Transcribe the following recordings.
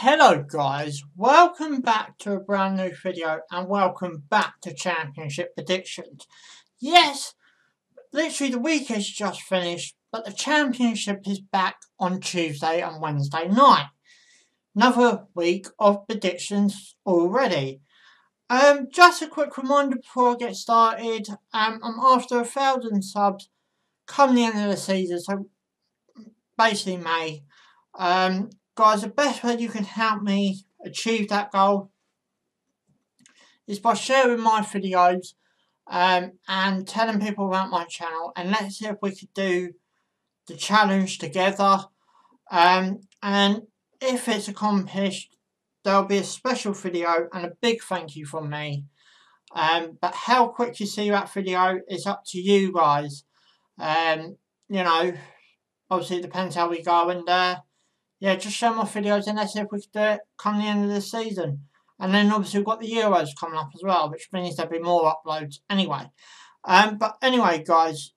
Hello guys, welcome back to a brand new video and welcome back to Championship Predictions. Yes, literally the week has just finished, but the Championship is back on Tuesday and Wednesday night. Another week of predictions already. Um, just a quick reminder before I get started, um, I'm after a thousand subs come the end of the season, so basically May. Um, guys, the best way you can help me achieve that goal is by sharing my videos um, and telling people about my channel. And let's see if we could do the challenge together. Um, and if it's accomplished, there'll be a special video and a big thank you from me. Um, but how quick you see that video is up to you guys. Um, you know, obviously it depends how we go and uh, yeah, just show my videos and let's see if we can do it come the end of the season. And then obviously we've got the Euros coming up as well, which means there'll be more uploads anyway. Um, but anyway, guys,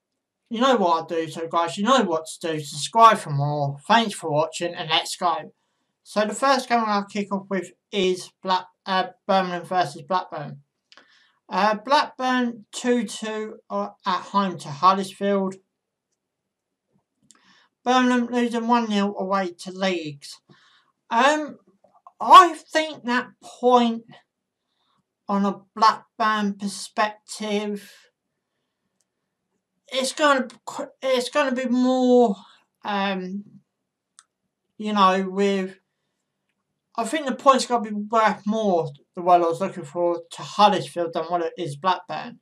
you know what I do. So, guys, you know what to do. Subscribe for more. Thanks for watching, and let's go. So, the first game I'll kick off with is Black uh, Birmingham versus Blackburn. Uh, Blackburn 2-2 at home to Huddersfield. Birmingham losing 1-0 away to Leeds. Um, I think that point on a Blackburn perspective, it's going to it's going to be more, um, you know, with. I think the point's going to be worth more the one I was looking for to Huddersfield than what it is Blackburn.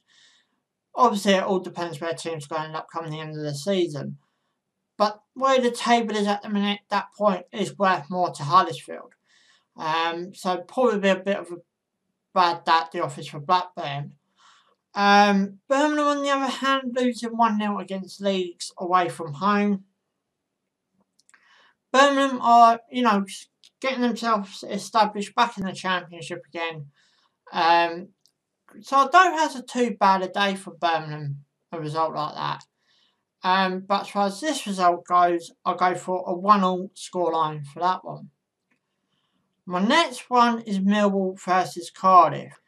Obviously, it all depends where teams are going to end up coming the end of the season. But where the table is at the minute, that point is worth more to Huddersfield. Um, so probably a bit of a bad day the office for Blackburn. Um, Birmingham, on the other hand, losing 1 0 against Leeds away from home. Birmingham are, you know, getting themselves established back in the Championship again. Um, so I don't have a too bad a day for Birmingham, a result like that. Um, but as far as this result goes, I'll go for a 1-all scoreline for that one. My next one is Millwall versus Cardiff.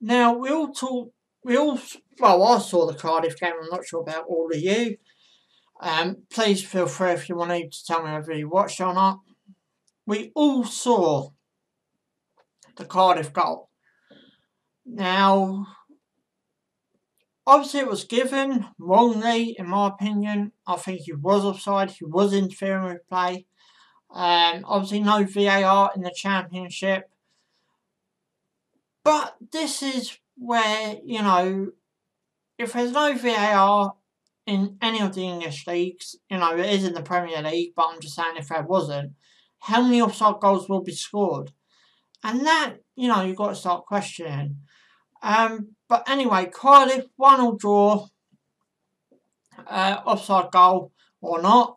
Now, we all talk, we all, well, I saw the Cardiff game, I'm not sure about all of you. Um, please feel free if you want to tell me whether you watched or not. We all saw the Cardiff goal. Now, Obviously, it was given wrongly, in my opinion. I think he was offside. He was interfering with play. Um, obviously, no VAR in the championship. But this is where, you know, if there's no VAR in any of the English leagues, you know, it is in the Premier League, but I'm just saying if there wasn't, how many offside goals will be scored? And that, you know, you've got to start questioning. Um, but anyway, Cardiff, one all draw. Uh, offside goal or not.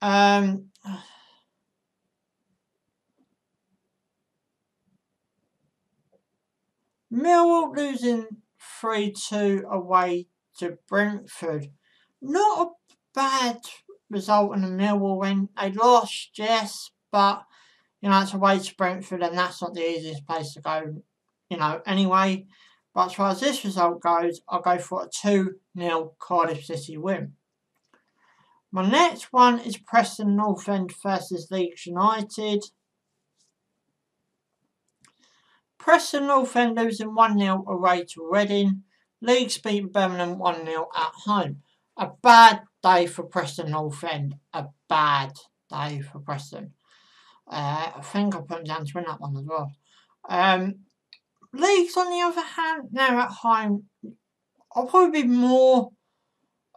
Um, Millwall losing 3-2 away to Brentford. Not a bad result in the Millwall win. They lost, yes, but you know, it's away to Brentford and that's not the easiest place to go, you know, anyway. But as far as this result goes, I'll go for a 2-0 Cardiff City win. My next one is Preston North End versus Leeds United. Preston North End losing 1-0 away to Reading. Leeds beating Birmingham 1-0 at home. A bad day for Preston North End. A bad day for Preston. Uh, I think I'll put them down to win that one as well. Um, Leeds, on the other hand, now at home, I'll probably be more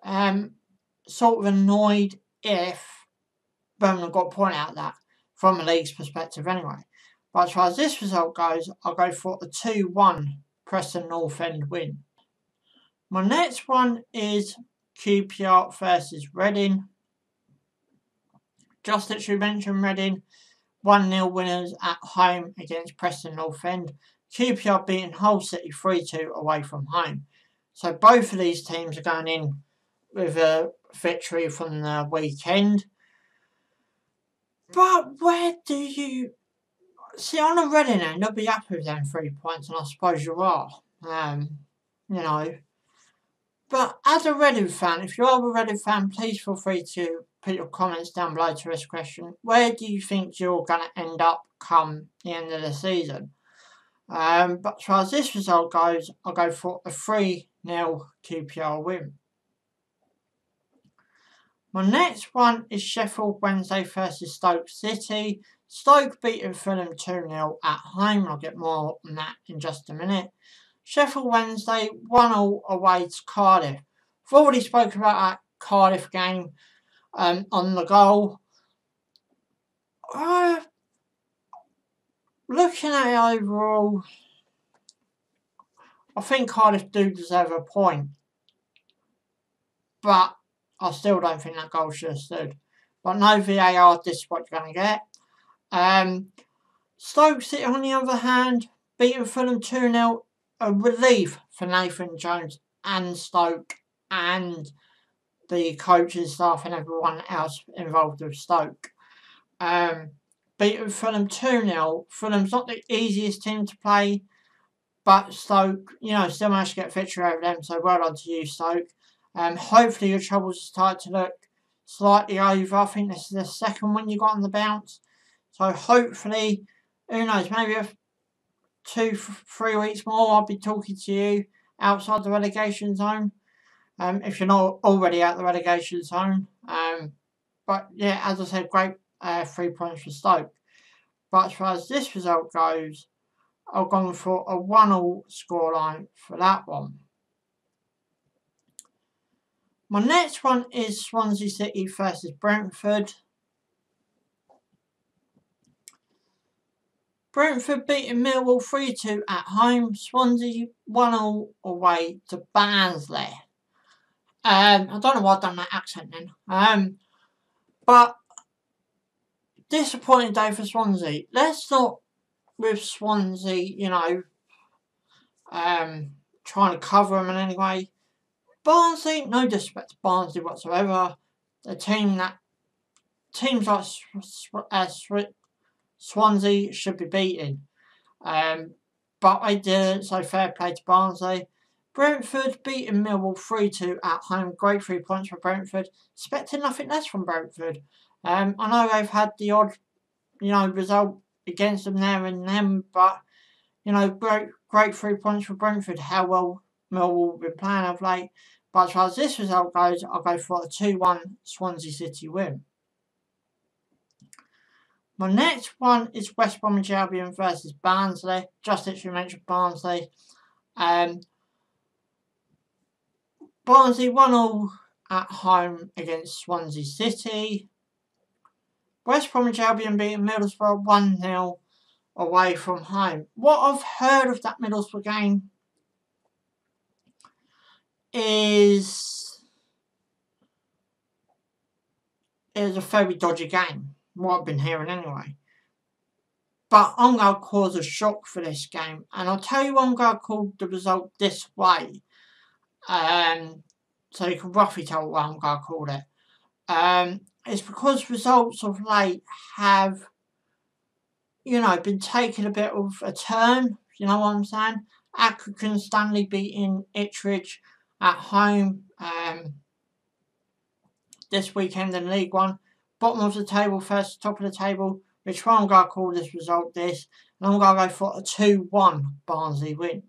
um, sort of annoyed if Birmingham got a point out that from a Leeds perspective anyway. But as far as this result goes, I'll go for a 2-1 Preston North End win. My next one is QPR versus Reading. Just as you mentioned Reading, 1-0 winners at home against Preston North End. QPR beating Hull City 3-2 away from home. So both of these teams are going in with a victory from the weekend. But where do you... see, on a Reading end, they'll be happy with them three points, and I suppose you are. Um, you know. But as a Reading fan, if you are a Reading fan, please feel free to put your comments down below to this question. Where do you think you're going to end up come the end of the season? Um, but as far as this result goes, I'll go for a 3 0 QPR win. My next one is Sheffield Wednesday versus Stoke City. Stoke beating Fulham 2 0 at home. I'll get more on that in just a minute. Sheffield Wednesday 1 0 away to Cardiff. I've already spoken about that Cardiff game um, on the goal. Uh, looking at it overall, I think Cardiff do deserve a point. But I still don't think that goal should have stood. But no VAR, this is what you're going to get. Um, Stoke City, on the other hand, beating Fulham 2 0, a relief for Nathan Jones and Stoke and the coaching staff and everyone else involved with Stoke. Um, beating Fulham 2 0. Fulham's not the easiest team to play, but Stoke, you know, still managed to get victory over them, so well done to you, Stoke. Um, hopefully your troubles start to look slightly over. I think this is the second one you got on the bounce. So hopefully, who knows, maybe a two, three weeks more I'll be talking to you outside the relegation zone. Um, if you're not already at the relegation zone. Um, but yeah, as I said, great uh, three points for Stoke. But as far as this result goes, I've gone for a 1 0 scoreline for that one. My next one is Swansea City versus Brentford. Brentford beating Millwall 3-2 at home. Swansea 1-0 away to Barnsley. Um, I don't know why I've done that accent then. Um, but disappointing day for Swansea. Let's not with Swansea, you know, um, trying to cover them in any way. Barnsley, no disrespect to Barnsley whatsoever. The team that teams like uh, Swansea should be beating. Um, but they didn't, so fair play to Barnsley. Brentford beating Millwall 3-2 at home. Great three points for Brentford. Expecting nothing less from Brentford. Um, I know they've had the odd, you know, result against them there and then, but, you know, great great three points for Brentford. How well Millwall been playing of late. But as far as this result goes, I'll go for a 2-1 Swansea City win. My next one is West Bromwich Albion versus Barnsley. Just literally mentioned Barnsley. Um, Barnsley 1-0 at home against Swansea City. West Bromwich Albion beating Middlesbrough 1-0 away from home. What I've heard of that Middlesbrough game is is a very dodgy game. What I've been hearing anyway. But I'm going to cause a shock for this game. And I'll tell you I'm going to call the result this way. Um, so you can roughly tell what I'm going to call it. Um, it's because results of late have, you know, been taking a bit of a turn. You know what I'm saying? Accrington Stanley beating Ipswich at home um, this weekend in League One. Bottom of the table first, top of the table. Which one I'm going to call this result this. And I'm going to go for a 2-1 Barnsley win.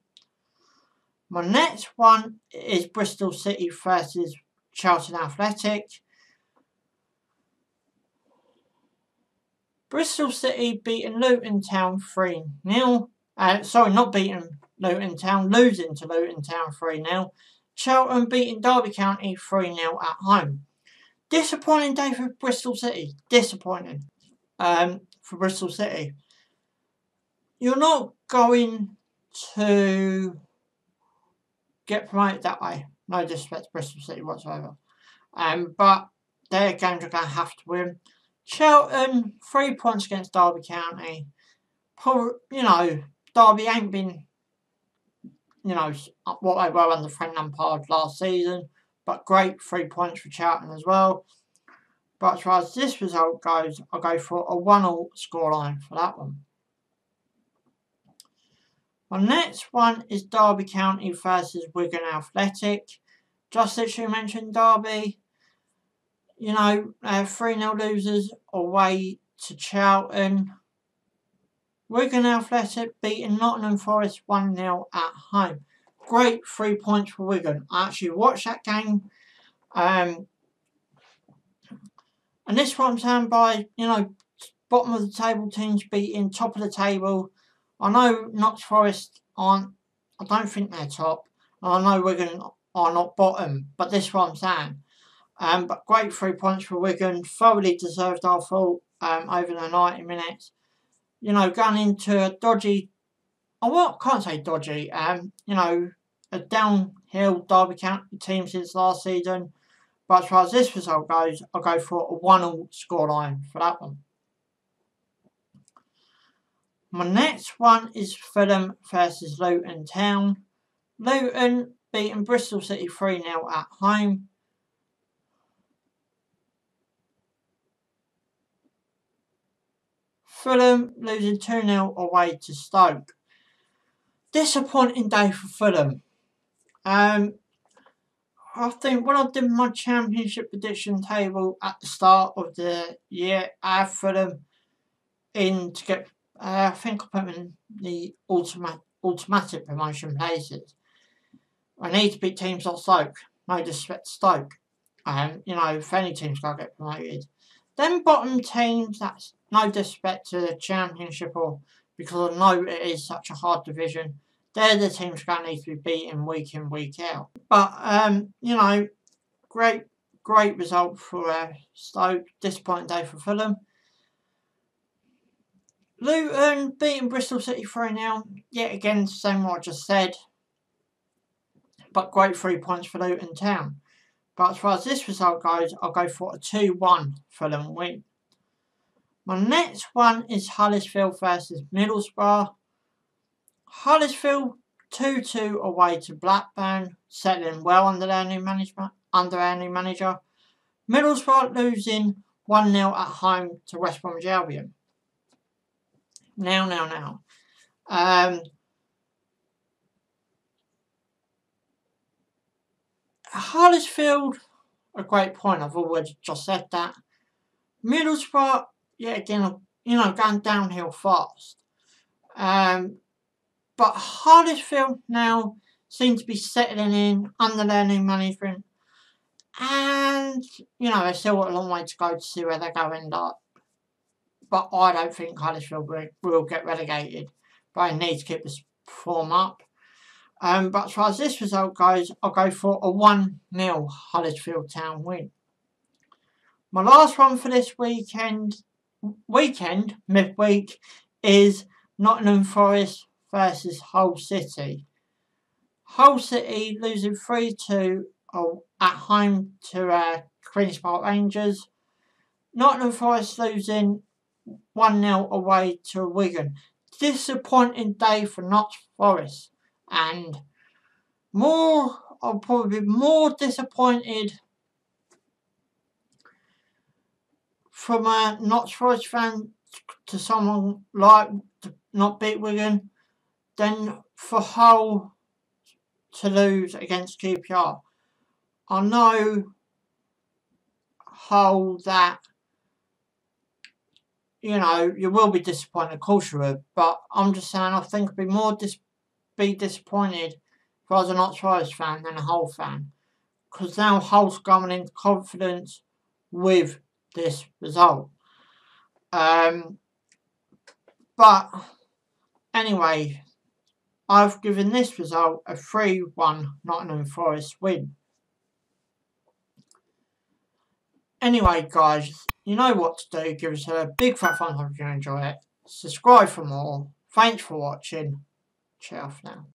My next one is Bristol City versus Charlton Athletic. Bristol City beating Luton Town 3 0. Uh, sorry, not beating Luton Town, losing to Luton Town 3 0. Charlton beating Derby County 3 0 at home. Disappointing day for Bristol City. Disappointing um, for Bristol City. You're not going to get promoted that way. No disrespect to Bristol City whatsoever. Um, but their games are going to have to win. Charlton, um, three points against Derby County. you know, Derby ain't been, you know, what they were under Frank Lampard last season. But great three points for Charlton as well. But as far as this result goes, I'll go for a 1-0 scoreline for that one. My next one is Derby County versus Wigan Athletic. Just literally mentioned Derby. You know, uh, 3 0 losers away to Charlton. Wigan Athletic beating Nottingham Forest 1 0 at home. Great three points for Wigan. I actually watched that game. Um, and this one I'm saying by, you know, bottom of the table teams beating top of the table. I know Notts Forest aren't, I don't think they're top. I know Wigan are not bottom, but this one I'm saying. Um, but great three points for Wigan. Thoroughly deserved our fault um, over the 90 minutes. You know, going into a dodgy, I well, can't say dodgy, um, you know, a downhill Derby County team since last season. But as far as this result goes, I'll go for a 1-all scoreline for that one. My next one is Fulham versus Luton Town. Luton beating Bristol City 3-0 at home. Fulham losing 2-0 away to Stoke. Disappointing day for Fulham. Um, I think when I did my championship prediction table at the start of the year, I had Fulham in to get. Uh, I think I put them in the automatic automatic promotion places. I need to beat teams like Stoke. No disrespect to Stoke. Um, you know, if any team's got to get promoted. Then bottom teams, that's no disrespect to the championship or because I know it is such a hard division. They're the teams going to need to be beaten week in, week out. But, um, you know, great, great result for uh, Stoke. Disappointing day for Fulham. Luton beating Bristol City 3 0. Yet again, same what I just said. But great three points for Luton Town. But as far as this result goes, I'll go for a 2 1 Fulham win. My next one is Huddersfield versus Middlesbrough. Huddersfield 2-2 away to Blackburn, settling well under their new management under our new manager. Middlesbrough losing 1-0 at home to West Bromwich Albion. Now, now, now. Um, Huddersfield, a great point. I've already just said that. Middlesbrough, yeah, again, you know, going downhill fast. Um, but Huddersfield now seem to be settling in under their new management. And, you know, there's still a long way to go to see where they're going up. But I don't think Huddersfield will, will get relegated. But I need to keep this form up. Um, but as far as this result goes, I'll go for a 1-0 Huddersfield Town win. My last one for this weekend, weekend, midweek, is Nottingham Forest versus Hull City. Hull City losing 3-2 at home to uh, Queen's Park Rangers. Nottingham Forest losing 1-0 away to Wigan. Disappointing day for Notts Forest. And more, I'll probably be more disappointed from a Notts Forest fan to someone like to not beat Wigan then for Hull to lose against QPR, I know Hull that you know you will be disappointed, of course you will, but I'm just saying I think I'd be more dis be disappointed if I was a Notts Forest fan than a Hull fan, because now Hull's going in confidence with this result. Um, but anyway, I've given this result a 3-1 Nottingham Forest win. Anyway guys, you know what to do. Give us a big fat thumbs up if you enjoy it. Subscribe for more. Thanks for watching. Ciao for now.